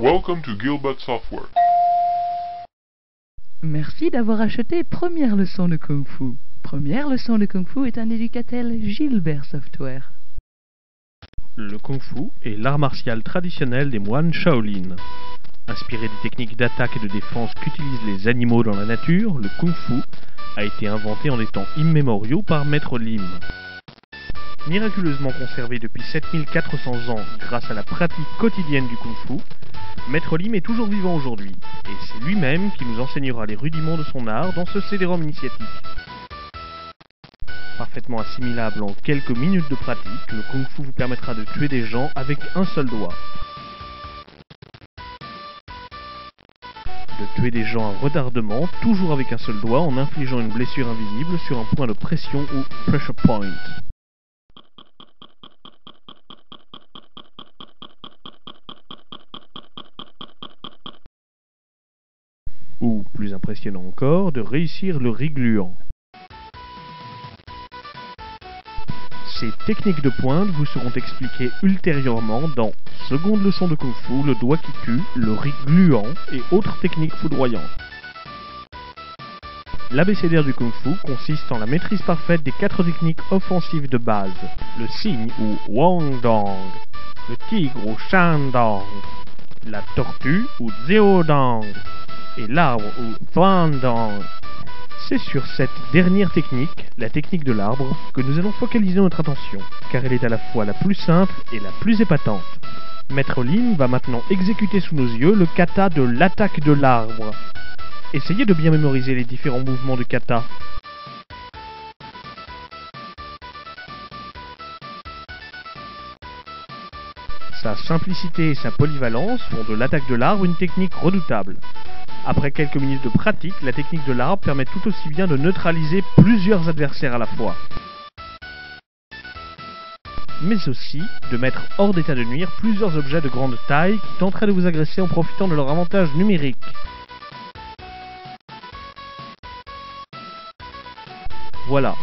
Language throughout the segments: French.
Welcome to Gilbert Software. Merci d'avoir acheté Première leçon de Kung Fu. Première leçon de Kung Fu est un éducatel Gilbert Software. Le Kung Fu est l'art martial traditionnel des moines Shaolin. Inspiré des techniques d'attaque et de défense qu'utilisent les animaux dans la nature, le Kung Fu a été inventé en des temps immémoriaux par Maître Lim. Miraculeusement conservé depuis 7400 ans grâce à la pratique quotidienne du Kung Fu, Maître Lim est toujours vivant aujourd'hui, et c'est lui-même qui nous enseignera les rudiments de son art dans ce CD-ROM. Parfaitement assimilable en quelques minutes de pratique, le Kung Fu vous permettra de tuer des gens avec un seul doigt. De tuer des gens à retardement, toujours avec un seul doigt, en infligeant une blessure invisible sur un point de pression ou pressure point. Ou, plus impressionnant encore, de réussir le rigluant. Ces techniques de pointe vous seront expliquées ultérieurement dans Seconde leçon de Kung Fu, le doigt qui tue, le riz gluant et autres techniques foudroyantes. L'abécédaire du Kung Fu consiste en la maîtrise parfaite des quatre techniques offensives de base. Le cygne ou Wang Dong, le tigre ou Shandong, la tortue ou Dang et l'arbre ou Dong. C'est sur cette dernière technique, la technique de l'arbre, que nous allons focaliser notre attention, car elle est à la fois la plus simple et la plus épatante. Maître Lin va maintenant exécuter sous nos yeux le kata de l'attaque de l'arbre. Essayez de bien mémoriser les différents mouvements de kata. Sa simplicité et sa polyvalence font de l'attaque de l'arbre une technique redoutable. Après quelques minutes de pratique, la technique de l'arbre permet tout aussi bien de neutraliser plusieurs adversaires à la fois. Mais aussi de mettre hors d'état de nuire plusieurs objets de grande taille qui tenteraient de vous agresser en profitant de leur avantage numérique. Voilà,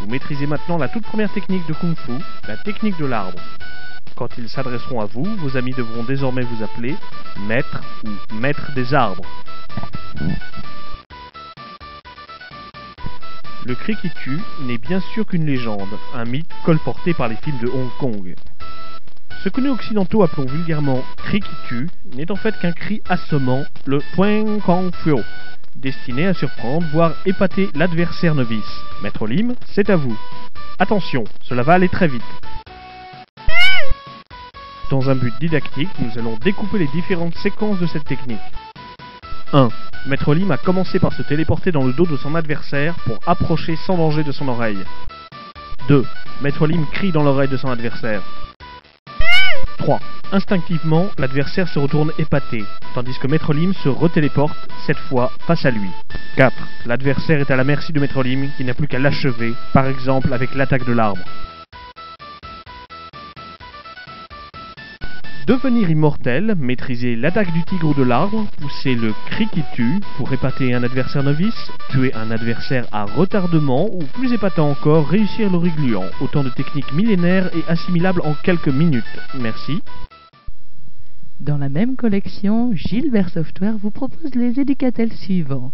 vous maîtrisez maintenant la toute première technique de Kung Fu, la technique de l'arbre. Quand ils s'adresseront à vous, vos amis devront désormais vous appeler maître ou maître des arbres. Le cri qui tue n'est bien sûr qu'une légende, un mythe colporté par les films de Hong Kong. Ce que nous occidentaux appelons vulgairement cri qui tue n'est en fait qu'un cri assommant, le Twang Kong Fio, destiné à surprendre, voire épater l'adversaire novice. Maître Lim, c'est à vous. Attention, cela va aller très vite. Dans un but didactique, nous allons découper les différentes séquences de cette technique. 1. Maître Lim a commencé par se téléporter dans le dos de son adversaire pour approcher sans danger de son oreille. 2. Maître Lim crie dans l'oreille de son adversaire. 3. Instinctivement, l'adversaire se retourne épaté, tandis que Maître Lim se retéléporte, cette fois face à lui. 4. L'adversaire est à la merci de Maître Lim qui n'a plus qu'à l'achever, par exemple avec l'attaque de l'arbre. Devenir immortel, maîtriser l'attaque du tigre ou de l'arbre, pousser le cri qui tue pour épater un adversaire novice, tuer un adversaire à retardement ou plus épatant encore, réussir le rigluant. Autant de techniques millénaires et assimilables en quelques minutes. Merci. Dans la même collection, Gilbert Software vous propose les éducatels suivants.